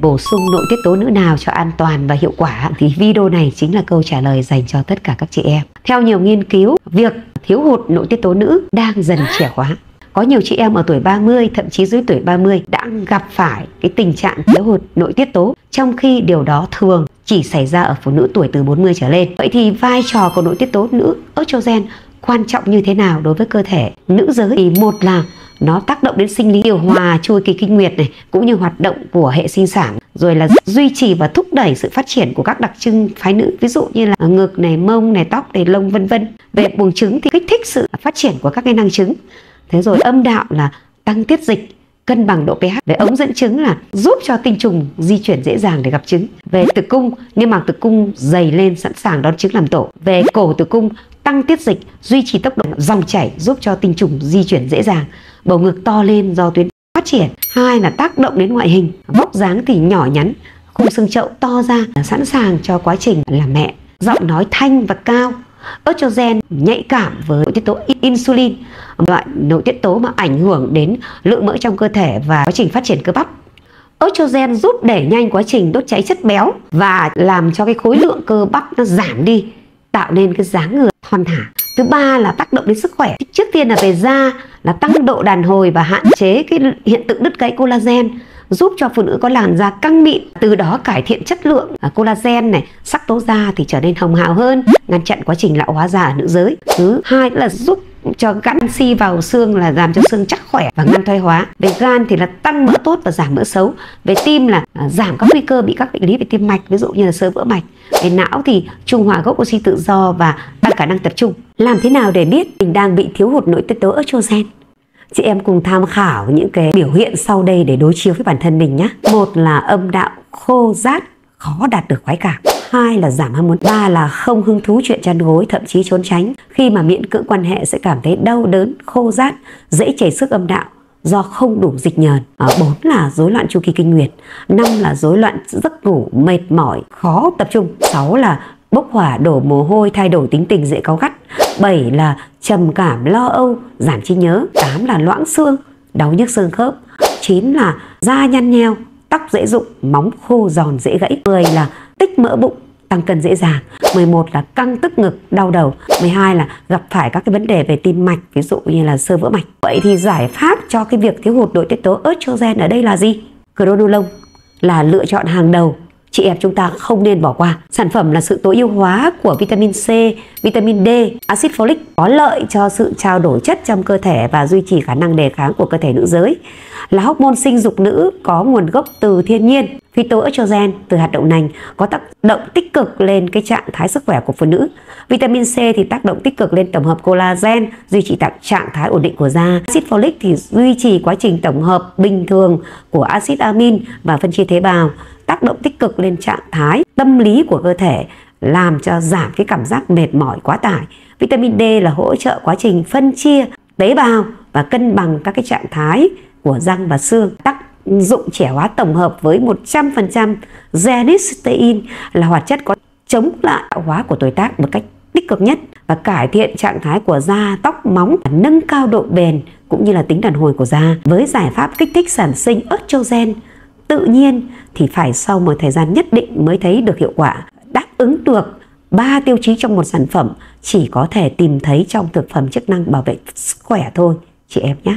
bổ sung nội tiết tố nữ nào cho an toàn và hiệu quả thì video này chính là câu trả lời dành cho tất cả các chị em. Theo nhiều nghiên cứu, việc thiếu hụt nội tiết tố nữ đang dần trẻ hóa. Có nhiều chị em ở tuổi 30, thậm chí dưới tuổi 30 đã gặp phải cái tình trạng thiếu hụt nội tiết tố, trong khi điều đó thường chỉ xảy ra ở phụ nữ tuổi từ 40 trở lên. Vậy thì vai trò của nội tiết tố nữ estrogen quan trọng như thế nào đối với cơ thể nữ giới? Thì một là nó tác động đến sinh lý điều hòa chu kỳ kinh nguyệt này, cũng như hoạt động của hệ sinh sản, rồi là duy trì và thúc đẩy sự phát triển của các đặc trưng phái nữ, ví dụ như là ngực này, mông này, tóc này, lông, vân vân. Về buồng trứng thì kích thích sự phát triển của các cái năng trứng. Thế rồi âm đạo là tăng tiết dịch, cân bằng độ pH. Về ống dẫn trứng là giúp cho tinh trùng di chuyển dễ dàng để gặp trứng. Về tử cung, niêm mạc tử cung dày lên, sẵn sàng đón trứng làm tổ. Về cổ tử cung, tăng tiết dịch, duy trì tốc độ dòng chảy, giúp cho tinh trùng di chuyển dễ dàng bầu ngực to lên do tuyến phát triển. Hai là tác động đến ngoại hình. Vóc dáng thì nhỏ nhắn, khung xương chậu to ra sẵn sàng cho quá trình làm mẹ. Giọng nói thanh và cao, estrogen nhạy cảm với nội tiết tố insulin, loại nội tiết tố mà ảnh hưởng đến lượng mỡ trong cơ thể và quá trình phát triển cơ bắp. Estrogen giúp đẩy nhanh quá trình đốt cháy chất béo và làm cho cái khối lượng cơ bắp nó giảm đi, tạo nên cái dáng người thon thả thứ ba là tác động đến sức khỏe. Trước tiên là về da, là tăng độ đàn hồi và hạn chế cái hiện tượng đứt gãy collagen, giúp cho phụ nữ có làn da căng mịn, từ đó cải thiện chất lượng. À, collagen này, sắc tố da thì trở nên hồng hào hơn, ngăn chặn quá trình lão hóa da ở nữ giới. Thứ hai là giúp cho canxi vào xương là làm cho xương chắc khỏe và ngăn thoái hóa. Về gan thì là tăng mỡ tốt và giảm mỡ xấu. Về tim là à, giảm các nguy cơ bị các bệnh lý về tim mạch, ví dụ như là sơ vỡ mạch. Về não thì trung hòa gốc oxy tự do và tăng khả năng tập trung. Làm thế nào để biết mình đang bị thiếu hụt nội tiết tố estrogen? Chị em cùng tham khảo những cái biểu hiện sau đây để đối chiếu với bản thân mình nhé. Một là âm đạo khô rát, khó đạt được khoái cảm hai là giảm ham muốn ba là không hứng thú chuyện chăn gối thậm chí trốn tránh. Khi mà miễn cưỡng quan hệ sẽ cảm thấy đau đớn khô rát dễ chảy sức âm đạo do không đủ dịch nhờn. À, bốn là rối loạn chu kỳ kinh nguyệt năm là rối loạn giấc ngủ mệt mỏi khó tập trung sáu là bốc hỏa đổ mồ hôi thay đổi tính tình dễ cáu gắt 7 là trầm cảm lo âu giảm trí nhớ 8 là loãng xương đau nhức xương khớp 9 là da nhăn nheo tóc dễ rụng móng khô giòn dễ gãy 10 là tích mỡ bụng, tăng cân dễ dàng. 11 là căng tức ngực, đau đầu. 12 là gặp phải các cái vấn đề về tim mạch, ví dụ như là sơ vỡ mạch. Vậy thì giải pháp cho cái việc thiếu hụt nội tiết tố estrogen ở đây là gì? Cronolong là lựa chọn hàng đầu chị em chúng ta không nên bỏ qua. Sản phẩm là sự tối ưu hóa của vitamin C, vitamin D, axit folic có lợi cho sự trao đổi chất trong cơ thể và duy trì khả năng đề kháng của cơ thể nữ giới. Là hormone sinh dục nữ có nguồn gốc từ thiên nhiên. Phytoestrogen từ hạt đậu nành có tác động tích cực lên cái trạng thái sức khỏe của phụ nữ. Vitamin C thì tác động tích cực lên tổng hợp collagen, duy trì trạng thái ổn định của da. Axit folic thì duy trì quá trình tổng hợp bình thường của axit amin và phân chia tế bào tác động tích cực lên trạng thái tâm lý của cơ thể làm cho giảm cái cảm giác mệt mỏi quá tải. Vitamin D là hỗ trợ quá trình phân chia tế bào và cân bằng các cái trạng thái của răng và xương. Tác dụng trẻ hóa tổng hợp với 100% genistein là hoạt chất có chống lại tạo hóa của tuổi tác một cách tích cực nhất và cải thiện trạng thái của da, tóc, móng, nâng cao độ bền cũng như là tính đàn hồi của da với giải pháp kích thích sản sinh estrogen tự nhiên thì phải sau một thời gian nhất định mới thấy được hiệu quả. Đáp ứng được ba tiêu chí trong một sản phẩm, chỉ có thể tìm thấy trong thực phẩm chức năng bảo vệ sức khỏe thôi chị em nhé.